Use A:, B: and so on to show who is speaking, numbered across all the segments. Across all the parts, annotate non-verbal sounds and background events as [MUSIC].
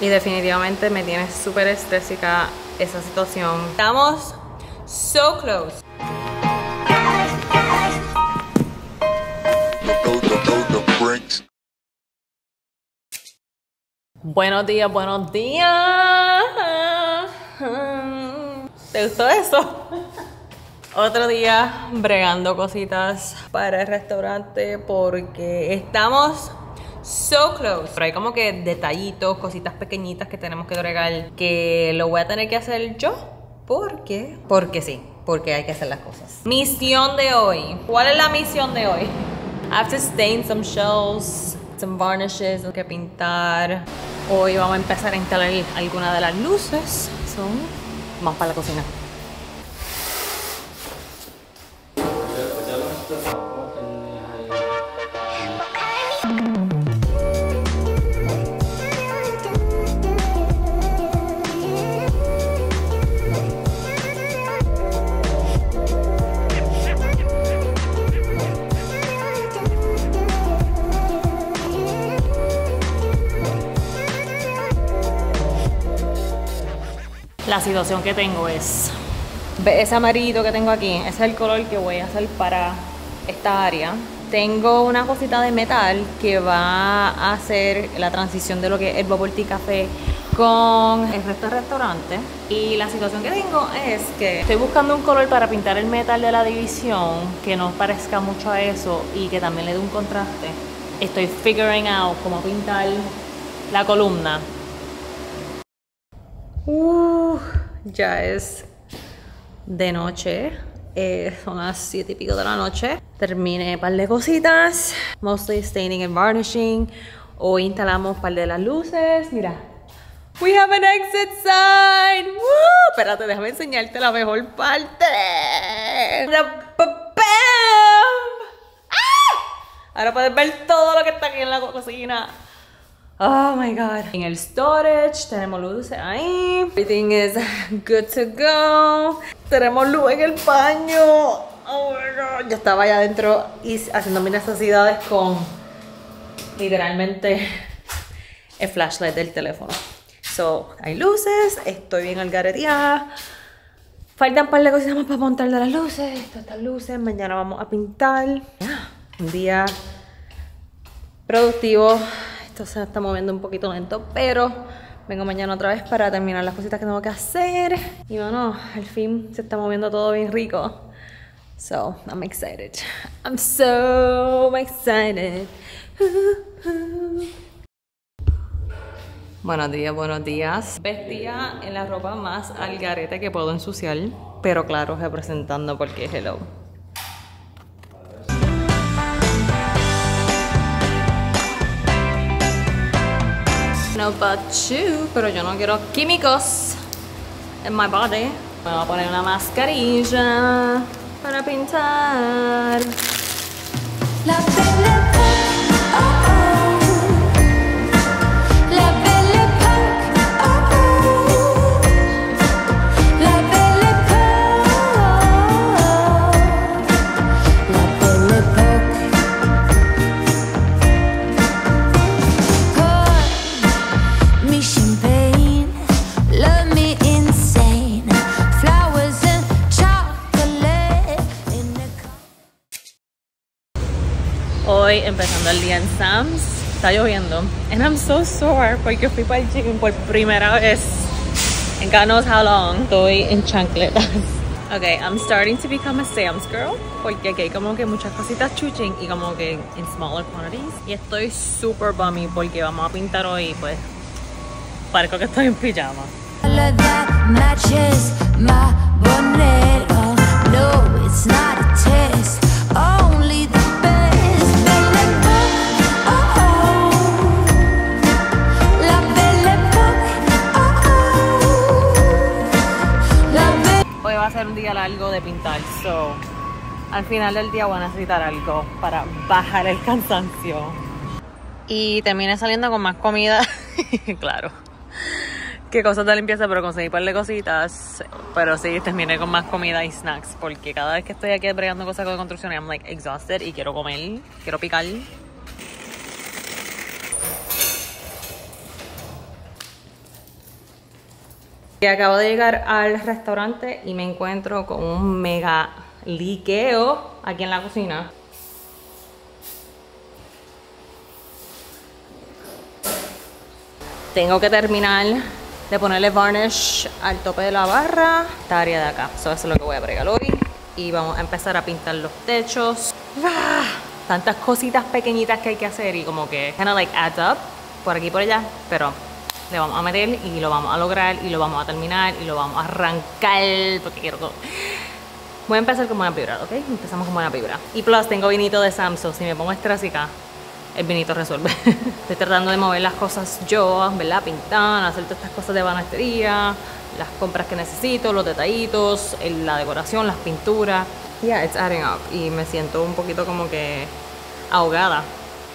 A: Y definitivamente me tiene súper estrésica esa situación. Estamos so close. Buenos días, buenos días. ¿Te gustó eso? [LAUGHS] Otro día bregando cositas para el restaurante porque estamos so close. Pero hay como que detallitos, cositas pequeñitas que tenemos que bregar que lo voy a tener que hacer yo. ¿Por qué? Porque sí, porque hay que hacer las cosas. Misión de hoy. ¿Cuál es la misión de hoy? I have to stain some shells, some varnishes, tengo que pintar. Hoy vamos a empezar a instalar algunas de las luces. So, vamos para la cocina. La situación que tengo es, ese amarillito que tengo aquí, ese es el color que voy a hacer para esta área. Tengo una cosita de metal que va a hacer la transición de lo que es el bubble tea café con el resto del restaurante. Y la situación que tengo es que estoy buscando un color para pintar el metal de la división que no parezca mucho a eso y que también le dé un contraste. Estoy figuring out cómo pintar la columna. Uh, ya es de noche eh, son las 7 y pico de la noche terminé un par de cositas mostly staining and varnishing hoy instalamos un par de las luces mira We have an exit sign. ¡Woo! Espérate, déjame enseñarte la mejor parte. ¡Ah! Ahora puedes ver todo lo que está aquí en la cocina. Oh my god. En el storage tenemos luces ahí. Everything is good to go. Tenemos luz en el baño. Oh my god. Yo estaba allá adentro y haciendo mis necesidades con literalmente el flashlight del teléfono. So, hay luces, estoy bien algareteada. Faltan un par de cositas más para montar de las luces. Estas luces, mañana vamos a pintar. un día productivo. Esto se está moviendo un poquito lento, pero vengo mañana otra vez para terminar las cositas que tengo que hacer. Y bueno, al fin se está moviendo todo bien rico. So, I'm excited. I'm so excited. Buenos días, buenos días. Vestía en la ropa más algarete que puedo ensuciar, pero claro, representando porque hello. No but you, pero yo no quiero químicos en my body. Me voy a poner una mascarilla para pintar. La Hoy empezando el día en Sam's, está lloviendo. And I'm so sore porque fui para el gym por primera vez en God knows how long. Estoy en chancletas. [LAUGHS] Ok, I'm starting to become a Sam's girl porque aquí hay como que muchas cositas chuching y como que en smaller quantities. Y estoy super bummy porque vamos a pintar hoy pues parezco que estoy en pijama. No, it's not a test. Día largo de pintar, so al final del día voy a necesitar algo para bajar el cansancio. Y terminé saliendo con más comida, [LAUGHS] claro. Que cosas de limpieza, pero conseguí un par de cositas. Pero sí, terminé con más comida y snacks. Porque cada vez que estoy aquí bregando cosas de construcción, I'm like exhausted y quiero comer, quiero picar. Acabo de llegar al restaurante y me encuentro con un mega liqueo aquí en la cocina. Tengo que terminar de ponerle varnish al tope de la barra, esta área de acá. Eso es lo que voy a bregar hoy. Y vamos a empezar a pintar los techos. ¡Ah! Tantas cositas pequeñitas que hay que hacer y como que kind of like adds up por aquí y por allá, pero le vamos a meter y lo vamos a lograr y lo vamos a terminar y lo vamos a arrancar porque quiero todo. Voy a empezar con buena vibra, ¿ok? Empezamos con buena vibra. Y plus, tengo vinito de Samsung. Si me pongo estrásica, el vinito resuelve. [LAUGHS] Estoy tratando de mover las cosas yo, ¿verdad? Pintar, hacer todas estas cosas de banastería, las compras que necesito, los detallitos, la decoración, las pinturas. Yeah, it's adding up. Y me siento un poquito como que ahogada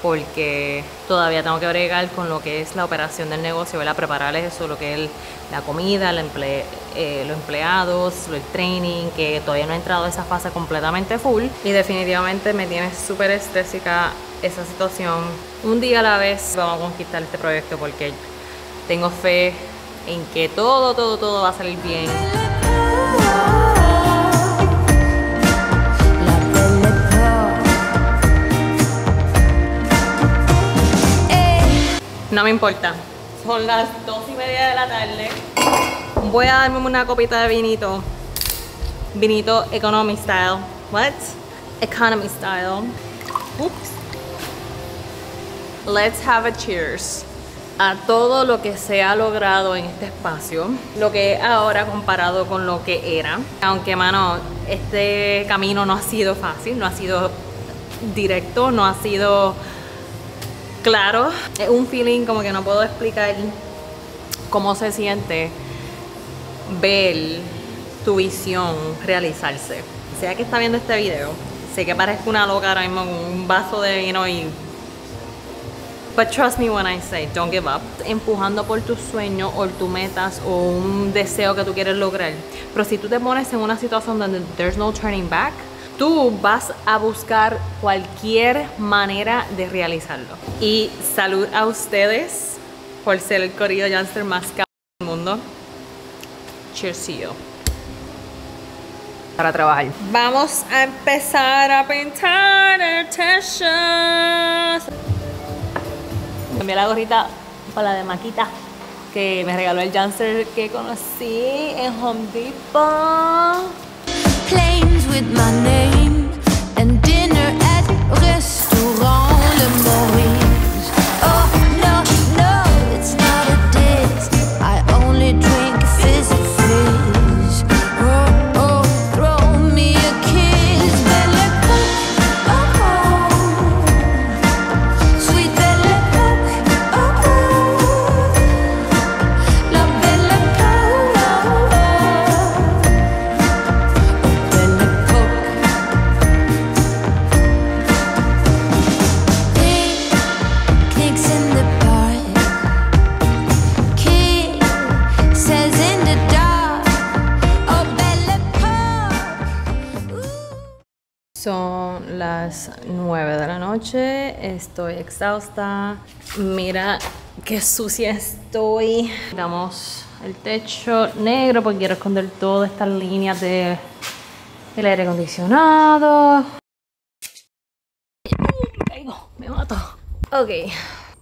A: porque todavía tengo que bregar con lo que es la operación del negocio, ¿verdad? Prepararles eso, lo que es la comida, eh, los empleados, el training, que todavía no he entrado a esa fase completamente full. Y definitivamente me tiene súper estrésica esa situación. Un día a la vez vamos a conquistar este proyecto porque tengo fe en que todo, todo, todo va a salir bien. No me importa. Son las dos y media de la tarde. Voy a darme una copita de vinito. Vinito economy style. What? Economy style. Oops. Let's have a cheers a todo lo que se ha logrado en este espacio, lo que es ahora comparado con lo que era. Aunque, mano, este camino no ha sido fácil, no ha sido directo, no ha sido claro. Es un feeling como que no puedo explicar cómo se siente ver tu visión realizarse. Sea que está viendo este video, sé que parezco una loca ahora mismo un vaso de vino y... But trust me when I say, don't give up. Empujando por tus sueños o tus metas o un deseo que tú quieres lograr. Pero si tú te pones en una situación donde there's no turning back, tú vas a buscar cualquier manera de realizarlo. Y salud a ustedes por ser el corrido Janster más caro del mundo. Cheers to you. Para trabajar. Vamos a empezar a pintar el techo. Cambié la gorrita para la de Maquita que me regaló el Janster que conocí en Home Depot. Planes with my name and dinner at restaurant 9 de la noche. Estoy exhausta. Mira qué sucia estoy. Damos el techo negro porque quiero esconder todas estas líneas de el aire acondicionado. Me caigo, me mato. Ok.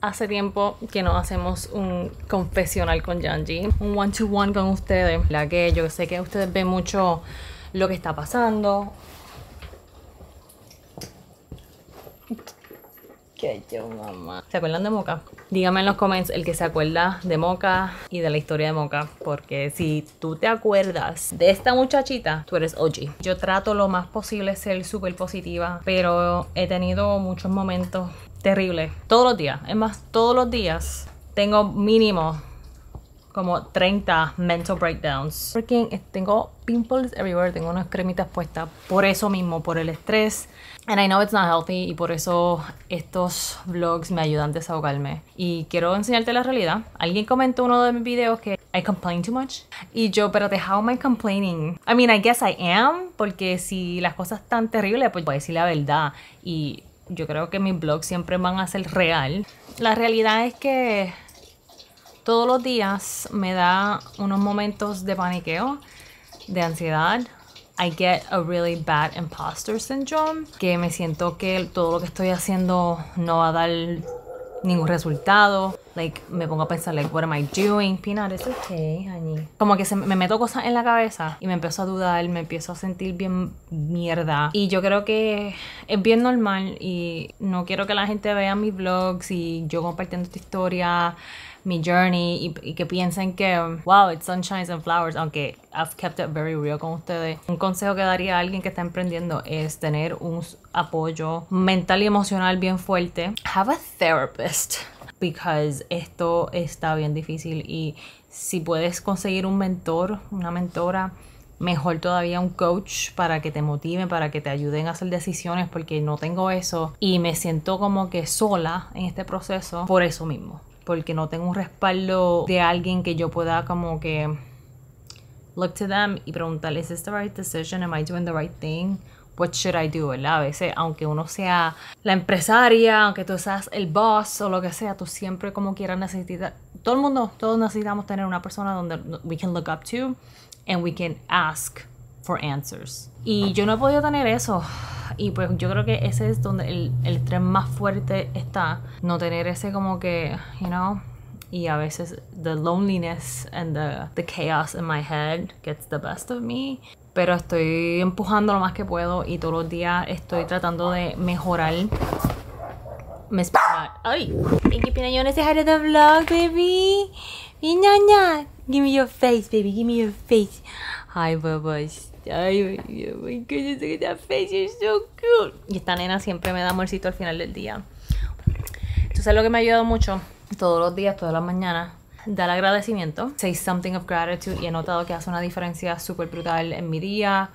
A: Hace tiempo que no hacemos un confesional con Yanji, un one-to-one con ustedes. La que yo sé que ustedes ven mucho lo que está pasando. Que yo, mamá. ¿Se acuerdan de Moca? Díganme en los comments el que se acuerda de Moca y de la historia de Moca. Porque si tú te acuerdas de esta muchachita, tú eres OG. Yo trato lo más posible ser súper positiva, pero he tenido muchos momentos terribles. Todos los días. Es más, todos los días tengo mínimo como 30 mental breakdowns. Porque tengo pimples everywhere, tengo unas cremitas puestas por eso mismo, por el estrés. And I know it's not healthy y por eso estos vlogs me ayudan a desahogarme. Y quiero enseñarte la realidad. Alguien comentó en uno de mis videos que I complain too much. Y yo, espérate, how am I complaining? I mean, I guess I am, porque si las cosas están terribles, pues voy a decir la verdad. Y yo creo que mis vlogs siempre van a ser real. La realidad es que Todos los días me da unos momentos de paniqueo, de ansiedad. I get a really bad imposter syndrome, que me siento que todo lo que estoy haciendo no va a dar ningún resultado. Like, me pongo a pensar, like, what am I doing? Peanut, it's okay, honey. Como que se me meto cosas en la cabeza y me empiezo a dudar, me empiezo a sentir bien mierda. Y yo creo que es bien normal y no quiero que la gente vea mis vlogs y yo compartiendo esta historia mi journey y, que piensen que, wow, it's sunshine and flowers, aunque I've kept it very real con ustedes. Un consejo que daría a alguien que está emprendiendo es tener un apoyo mental y emocional bien fuerte. Have a therapist because esto está bien difícil y si puedes conseguir un mentor, una mentora, mejor todavía un coach para que te motive, para que te ayuden a hacer decisiones, porque no tengo eso y me siento como que sola en este proceso por eso mismo porque no tengo un respaldo de alguien que yo pueda como que look to them y preguntarle, ¿is this the right decision? Am I doing the right thing? What should I do? A veces, aunque uno sea la empresaria, aunque tú seas el boss o lo que sea, tú siempre como quieras necesitas, todo el mundo, todos necesitamos tener una persona donde we can look up to and we can ask for answers. Y yo no he podido tener eso. Y pues yo creo que ese es donde el, el estrés más fuerte está. No tener ese como que, you know, y a veces the loneliness and the, the chaos in my head gets the best of me. Pero estoy empujando lo más que puedo y todos los días estoy tratando de mejorar. Me Ay, Pinky Pinayones, to the vlog, baby. Piñaña. Give me your face, baby. Give me your face. Hi, bubbles. Ay, my goodness, look at that face, you're so cute. Y esta nena siempre me da amorcito al final del día. Entonces, lo que me ha ayudado mucho, todos los días, todas las mañanas, dar agradecimiento, say something of gratitude y he notado que hace una diferencia súper brutal en mi día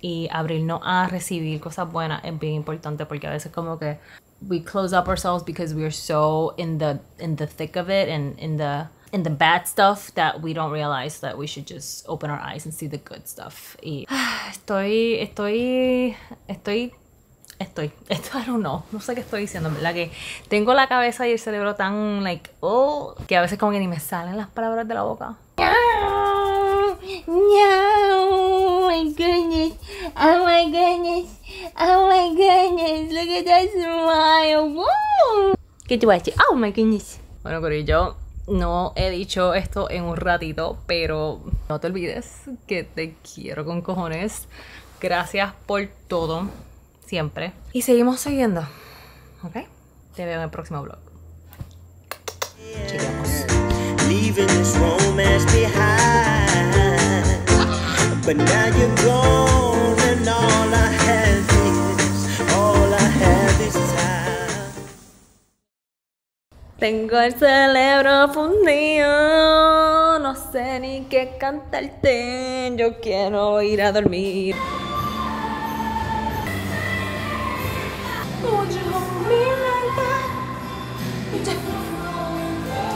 A: y abrirnos a recibir cosas buenas es bien importante porque a veces como que we close up ourselves because we are so in the in the thick of it and in the in the bad stuff that we don't realize that we should just open our eyes and see the good stuff. Y [SIGHS] estoy, estoy, estoy, estoy, esto, I don't know, no sé qué estoy diciendo, ¿verdad? Que tengo la cabeza y el cerebro tan, like, oh, que a veces como que ni me salen las palabras de la boca. No, no, my goodness, oh my goodness, oh my goodness, look at that smile, woo. ¿Qué te voy a decir? Oh my goodness. Bueno, yo no he dicho esto en un ratito, pero no te olvides que te quiero con cojones. Gracias por todo, siempre. Y seguimos siguiendo, ¿ok? Te veo en el próximo vlog. Tengo el cerebro fundido, no sé ni qué cantarte, yo quiero ir a dormir.